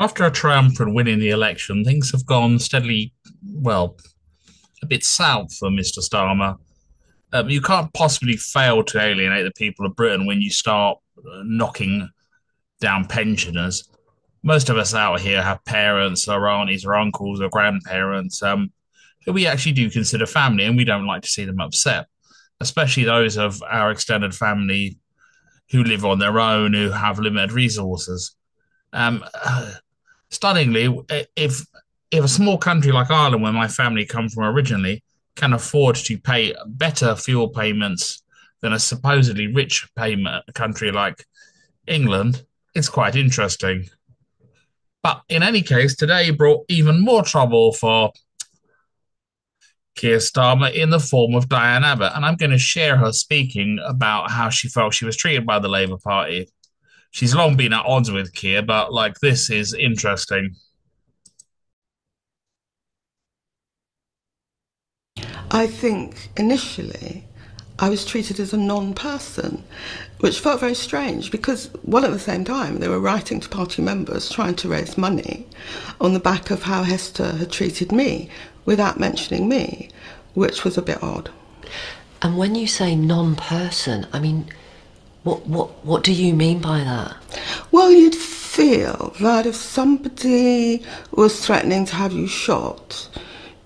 After a triumphant win in the election, things have gone steadily, well, a bit south for Mr. Starmer. Um, you can't possibly fail to alienate the people of Britain when you start uh, knocking down pensioners. Most of us out here have parents or aunties or uncles or grandparents um, who we actually do consider family, and we don't like to see them upset, especially those of our extended family who live on their own, who have limited resources. Um, uh, stunningly, if if a small country like Ireland, where my family come from originally, can afford to pay better fuel payments than a supposedly rich payment country like England, it's quite interesting. But in any case, today brought even more trouble for Keir Starmer in the form of Diane Abbott. And I'm going to share her speaking about how she felt she was treated by the Labour Party. She's long been at odds with Keir, but like this is interesting. I think initially I was treated as a non person, which felt very strange because, while at the same time, they were writing to party members trying to raise money on the back of how Hester had treated me without mentioning me, which was a bit odd. And when you say non person, I mean, what, what, what do you mean by that? Well, you'd feel that if somebody was threatening to have you shot,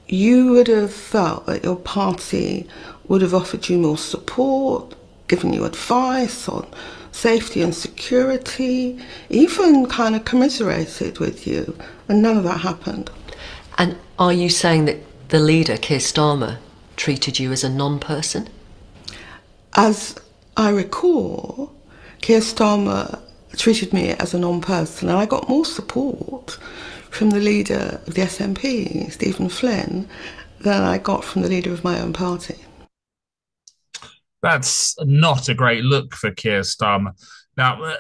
you would have felt that your party would have offered you more support, given you advice on safety and security, even kind of commiserated with you, and none of that happened. And are you saying that the leader, Keir Starmer, treated you as a non person? As I recall, Keir Starmer treated me as a non person, and I got more support from the leader of the SNP, Stephen Flynn, than I got from the leader of my own party. That's not a great look for Keir Starmer. Now, uh,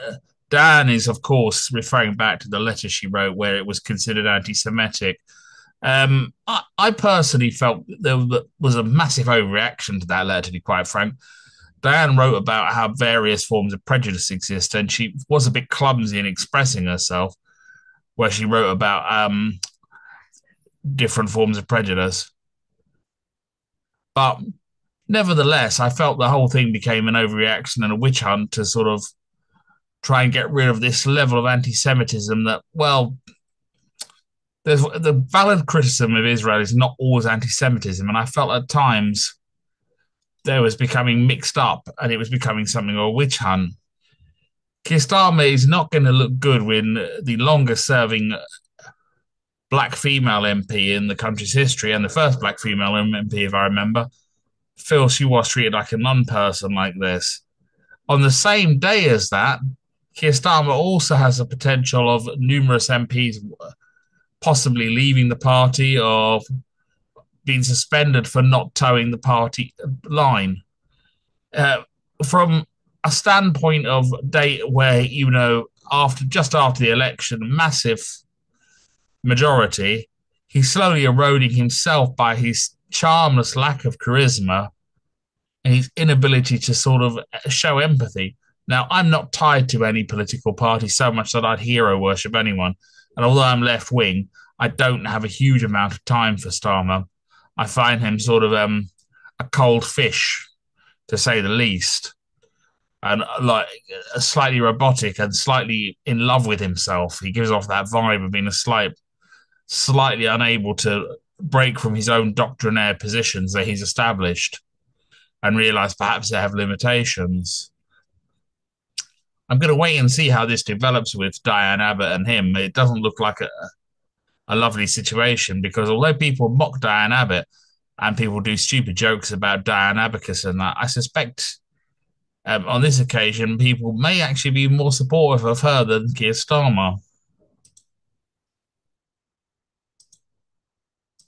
Diane is, of course, referring back to the letter she wrote where it was considered anti Semitic. Um, I, I, personally felt there was a massive overreaction to that letter, to be quite frank. Diane wrote about how various forms of prejudice exist, and she was a bit clumsy in expressing herself where she wrote about um, different forms of prejudice. But nevertheless, I felt the whole thing became an overreaction and a witch hunt to sort of try and get rid of this level of anti Semitism that, well, there's the valid criticism of Israel is not always anti Semitism. And I felt at times there was becoming mixed up and it was becoming something of a witch hunt. Keir Starmer is not going to look good when the longest serving black female MP in the country's history and the first black female MP, if I remember, feels she was treated like a non person like this. On the same day as that, Keir Starmer also has the potential of numerous MPs possibly leaving the party or being suspended for not toeing the party line. Uh, from a standpoint of date where you know after just after the election, massive majority, he's slowly eroding himself by his charmless lack of charisma and his inability to sort of show empathy. Now, I'm not tied to any political party so much that I'd hero worship anyone. And although I'm left wing, I don't have a huge amount of time for Starmer. I find him sort of um, a cold fish, to say the least and like a slightly robotic and slightly in love with himself. He gives off that vibe of being a slight, slightly unable to break from his own doctrinaire positions that he's established and realize perhaps they have limitations. I'm going to wait and see how this develops with Diane Abbott and him. It doesn't look like a, a lovely situation because although people mock Diane Abbott and people do stupid jokes about Diane Abacus and that, I suspect um, on this occasion, people may actually be more supportive of her than Keir Starmer.